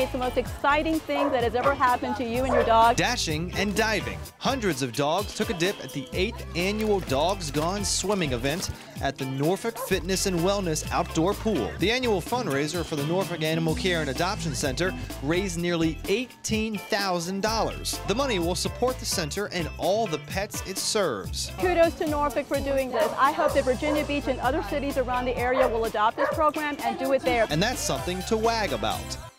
It's the most exciting thing that has ever happened to you and your dog. Dashing and diving. Hundreds of dogs took a dip at the 8th annual Dogs Gone swimming event at the Norfolk Fitness and Wellness Outdoor Pool. The annual fundraiser for the Norfolk Animal Care and Adoption Center raised nearly $18,000. The money will support the center and all the pets it serves. Kudos to Norfolk for doing this. I hope that Virginia Beach and other cities around the area will adopt this program and do it there. And that's something to wag about.